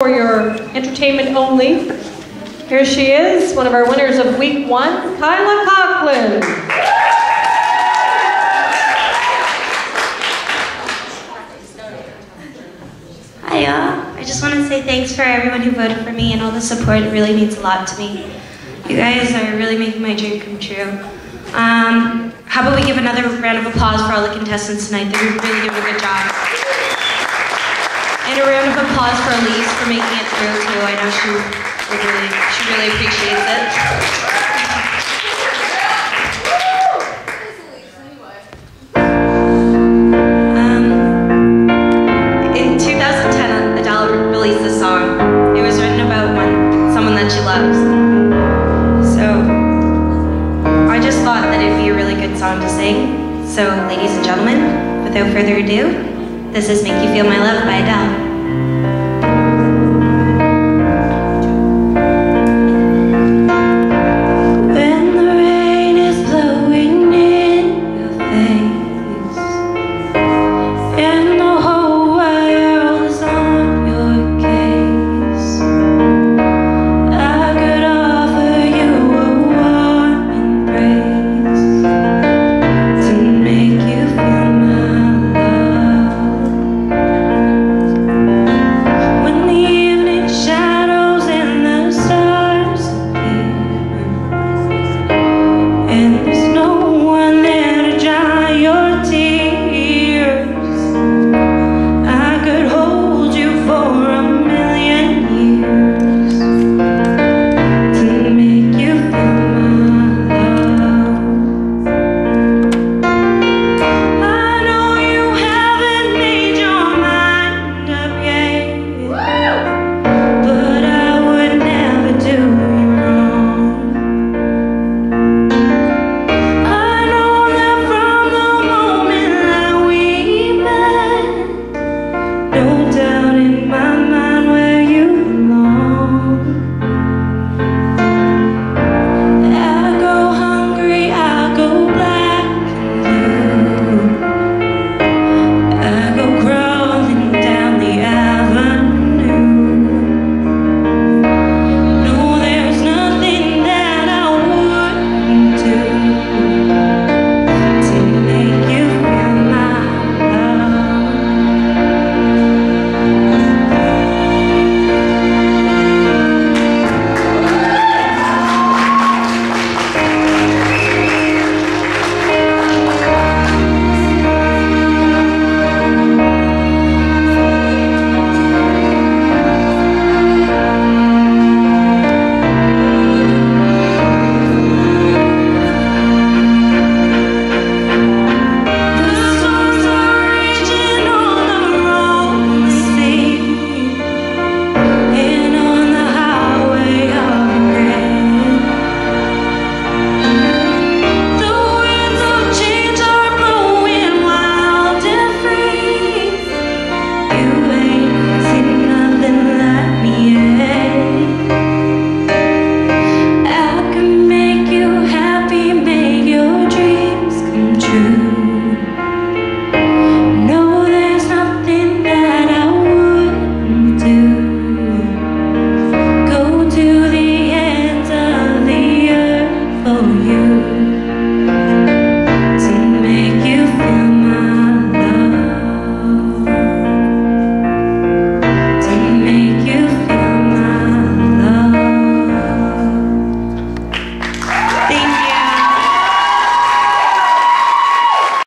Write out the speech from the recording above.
for your entertainment only. Here she is, one of our winners of week one, Kyla Coughlan. Hi, y'all. I just want to say thanks for everyone who voted for me and all the support. It really means a lot to me. You guys are really making my dream come true. Um, how about we give another round of applause for all the contestants tonight? They really did a good job. A round of applause for Elise for making it through too. I know she really, she really appreciates it. Um, in 2010, Adele released this song. It was written about one, someone that she loves. So I just thought that it'd be a really good song to sing. So, ladies and gentlemen, without further ado, this is Make You Feel My Love by Adele.